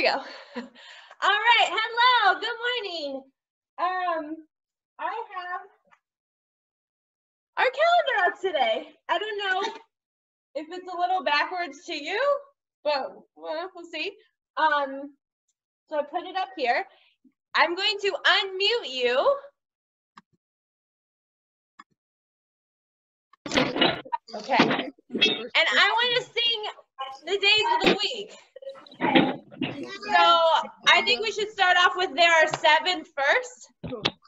we go. All right, hello, good morning. Um, I have our calendar up today. I don't know if it's a little backwards to you, but well, we'll see. Um, so I put it up here. I'm going to unmute you. Okay. And I want to sing the days of the week. So I think we should start off with there are seven first.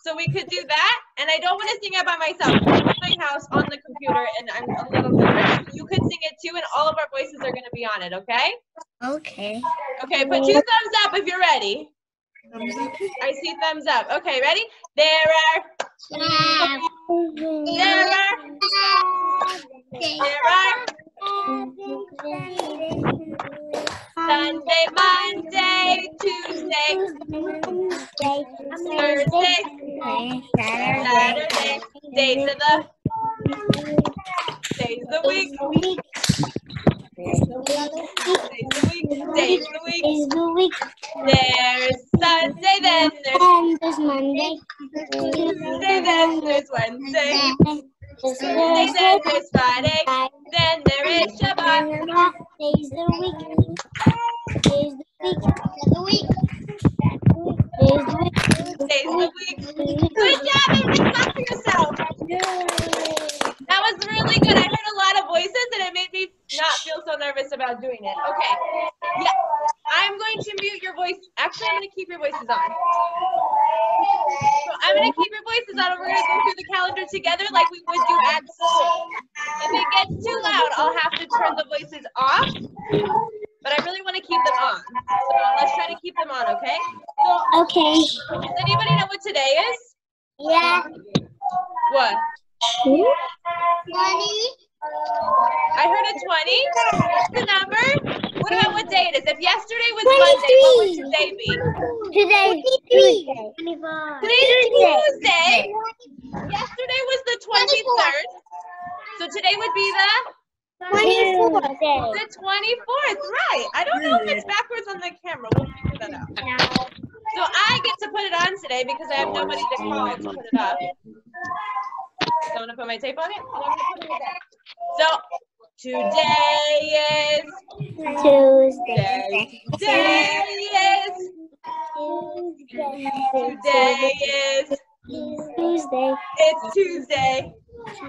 So we could do that. And I don't want to sing it by myself. I'm in my house on the computer and I'm a little nervous. You could sing it too, and all of our voices are going to be on it, okay? Okay. Okay, put two thumbs up if you're ready. I see thumbs up. Okay, ready? There are, there are, there are Sunday, Monday, Tuesday, Wednesday, Thursday, Saturday, days of the days of the week, days of the week, days of the week. Is the week There's Sunday, then there's Monday, Tuesday, then there's Wednesday, Thursday, then there's Friday, then there is Shabbat. Days the week. Days the week. The week. Days of the week. Good job. Clap for yourself. That was really good. I heard a lot of voices and it made me not feel so nervous about doing it. Okay. Yeah. I'm going to mute your voice. Actually, I'm going to keep your voices on. So I'm going to keep your voices on and we're going to go through the calendar together like we would do at school. If it gets too loud, I'll have to turn the voices off. But I really want to keep them on. So let's try to keep them on, okay? So Okay. does anybody know what today is? Yeah. What? Twenty. I heard a 20. What's the number? What about what day it is? If yesterday was Monday, what would today be? Today. Tuesday. Twenty-four. Today's Tuesday. Yesterday was the 23rd. So today would be the Twenty-four. the 24th, right? I don't know if it's backwards on the camera. We'll figure that out. So I get to put it on today because I have nobody to call to put it up. So I'm gonna put my tape on it. and I'm gonna put it back. So today is Tuesday. Today is Tuesday. today is Tuesday. it's Tuesday.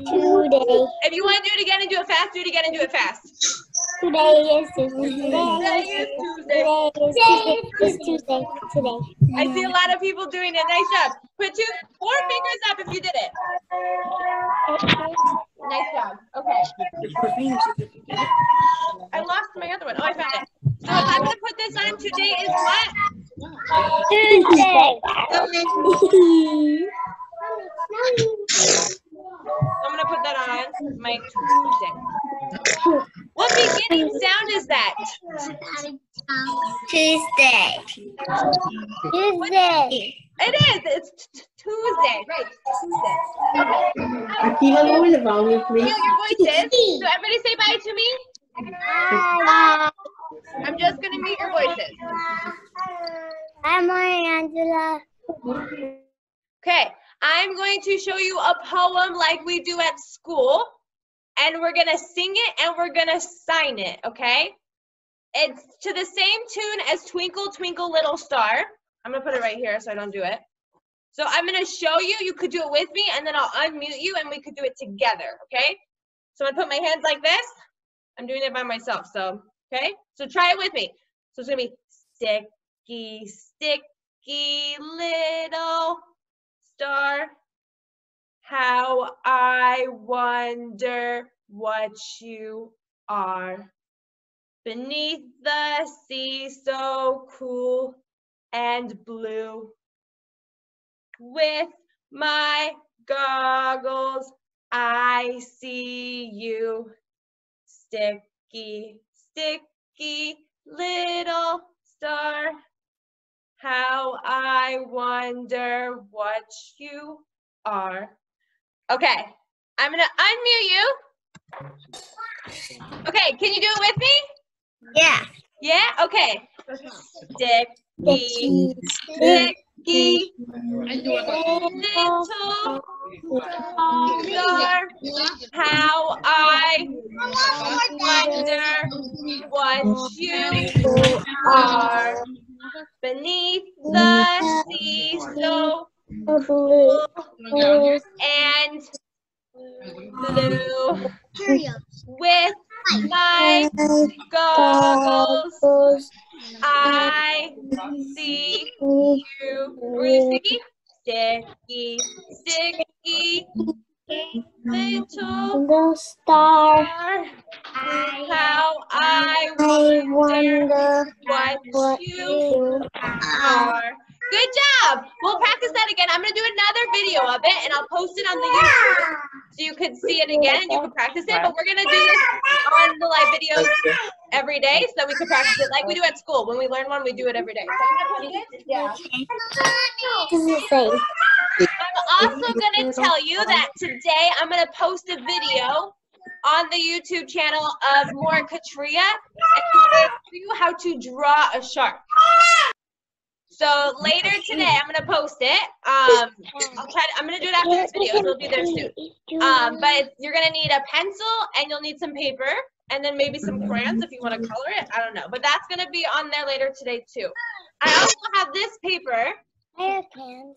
Today. If you want to do it again and do it fast, do it again and do it fast. Today is Tuesday. Today is Tuesday. Today is Tuesday. Today. I see a lot of people doing it. Nice job. Put two, four fingers up if you did it. Nice job. Okay. I lost my other one. Oh, I found it. So if I'm gonna put this on, today is what? Tuesday. I'm gonna put that on my Tuesday. What beginning sound is that? Tuesday. Tuesday. It is. It's Tuesday, right? Tuesday. Okay. Aquí vamos a volume, Mute please. your voices. So everybody say bye to me. Bye. I'm just gonna mute your voices. I'm Angela. Okay. I'm going to show you a poem like we do at school, and we're gonna sing it and we're gonna sign it. Okay. It's to the same tune as Twinkle Twinkle Little Star. I'm gonna put it right here so I don't do it. So I'm gonna show you. You could do it with me, and then I'll unmute you, and we could do it together. Okay. So I'm gonna put my hands like this. I'm doing it by myself. So okay. So try it with me. So it's gonna be sticky, sticky little star. How I wonder what you are. Beneath the sea so cool and blue. With my goggles, I see you. Sticky, sticky little star. How I wonder what you are. Okay, I'm gonna unmute you. Okay, can you do it with me? Yeah. Yeah? Okay. Sticky, sticky, little star, how I wonder what you are beneath the sea so and blue with my goggles I see you. Sticky? Sticky, sticky, little The star, star. How I I wonder wonder what you are. Good job. We'll practice that again. I'm gonna do another video of it and I'll post it on the YouTube you could see it again you could practice it. But we're gonna do this on the live videos every day so that we could practice it like we do at school. When we learn one, we do it every day. So I'm gonna put this down. This is the same. I'm also going to tell you that today I'm going to post a video on the YouTube channel of Morah Katria and I'm gonna show you how to draw a shark. So later today I'm going to post it. Um, I'll try. To, I'm going to do it after this video, so it'll be there soon. Um, but you're going to need a pencil and you'll need some paper and then maybe some crayons if you want to color it. I don't know, but that's going to be on there later today too. I also have this paper. Hair pins.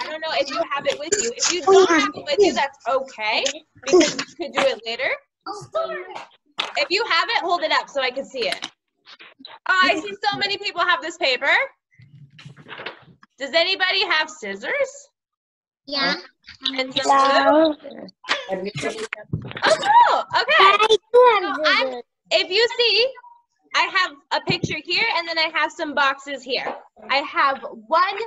I don't know if you have it with you. If you don't have it with you, that's okay because you could do it later. If you have it, hold it up so I can see it. Oh, I see so many people have this paper. Does anybody have scissors Yeah. and some. Oh, cool. Okay. So I'm- If you see, I have a picture here and then I have some boxes here. I have one,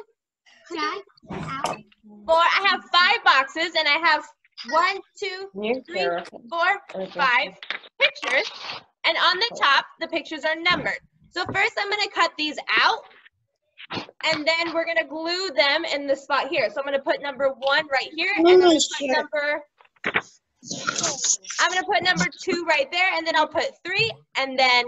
two, four, I have five boxes and I have one, two, three, four, five pictures. And on the top, the pictures are numbered. So first I'm gonna cut these out. And then we're gonna glue them in the spot here. So I'm gonna put number one right here and then put number, I'm gonna put number two right there and then I'll put three and then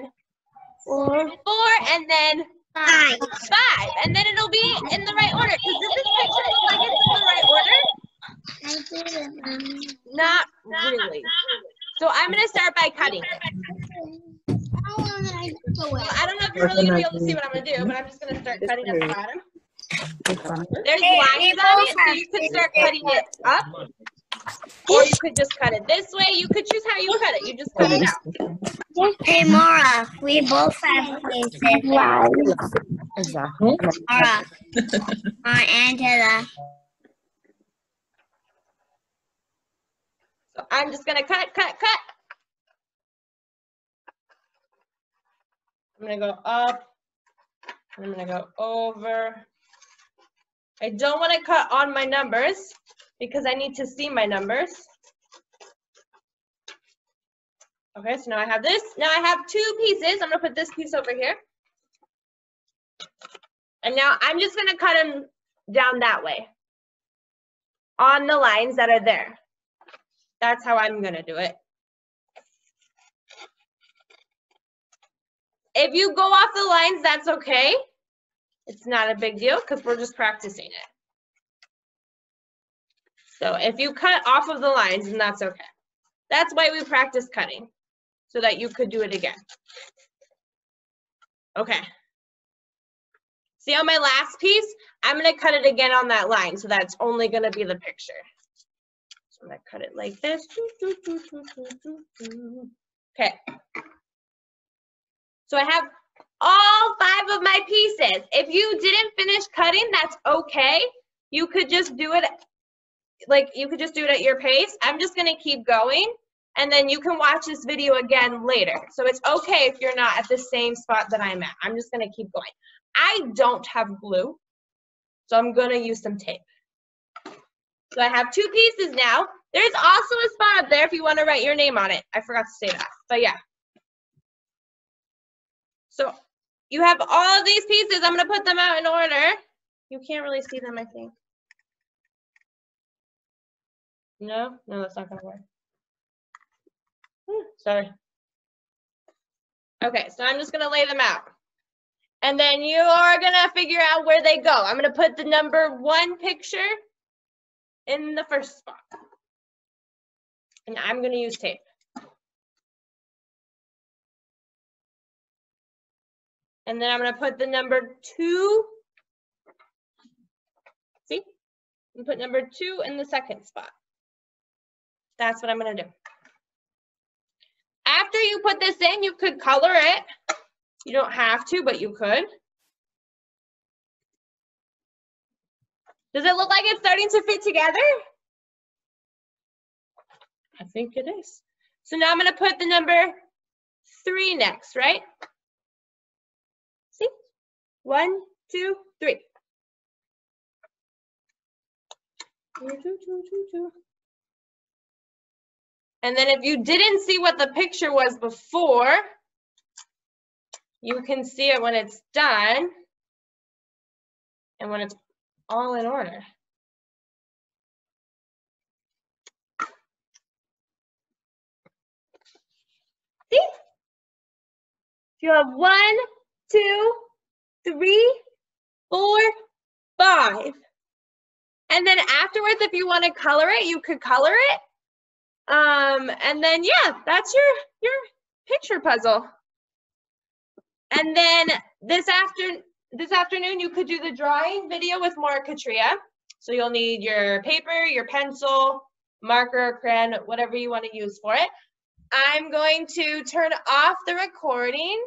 Four, four and then five. five. And then it'll be in the right order. Cause does this picture look like it's in the right order? I did it, Mommy. Not really. So I'm gonna start by cutting. How long did I do it. I don't know if you're really gonna be able to see what I'm gonna do, but I'm just gonna start cutting at the bottom. There's lines on it, so you could start cutting it up. Or you could just cut it this way. You could choose how you cut it. You just cut it out. Hey, Mara, we both have faces. Wow. Exactly. Mara. Angela. So I'm just gonna cut, cut, cut. I'm gonna go up. I'm gonna go over. I don't wanna cut on my numbers because I need to see my numbers. Okay, so now I have this. Now I have two pieces. I'm gonna put this piece over here. And now I'm just gonna cut them down that way on the lines that are there. That's how I'm gonna do it. If you go off the lines, that's okay. It's not a big deal because we're just practicing it. So if you cut off of the lines, then that's okay. That's why we practice cutting, so that you could do it again. Okay. See on my last piece, I'm gonna cut it again on that line, so that's only gonna be the picture. So I'm gonna cut it like this. Okay. So I have all five of my pieces. If you didn't finish cutting, that's okay. You could just do it, like you could just do it at your pace. I'm just gonna keep going and then you can watch this video again later. So it's okay if you're not at the same spot that I'm at. I'm just gonna keep going. I don't have glue, so I'm gonna use some tape. So I have two pieces now. There's also a spot up there if you wanna write your name on it. I forgot to say that, but yeah. So you have all of these pieces. I'm gonna put them out in order. You can't really see them, I think. No, no, that's not gonna work. Hmm, Sorry. Okay, so I'm just gonna lay them out. And then you are gonna figure out where they go. I'm gonna put the number one picture in the first spot. And I'm gonna use tape. And then I'm gonna put the number two. See? And put number two in the second spot. That's what I'm gonna do. After you put this in, you could color it. You don't have to, but you could. Does it look like it's starting to fit together? I think it is. So now I'm gonna put the number three next, right? One, two, three. And then if you didn't see what the picture was before, you can see it when it's done and when it's all in order. See? You have one, two, three, four, five. And then afterwards, if you want to color it, you could color it. Um, and then yeah, that's your your picture puzzle. And then this after this afternoon, you could do the drawing video with Morah Katria. So you'll need your paper, your pencil, marker, crayon, whatever you want to use for it. I'm going to turn off the recording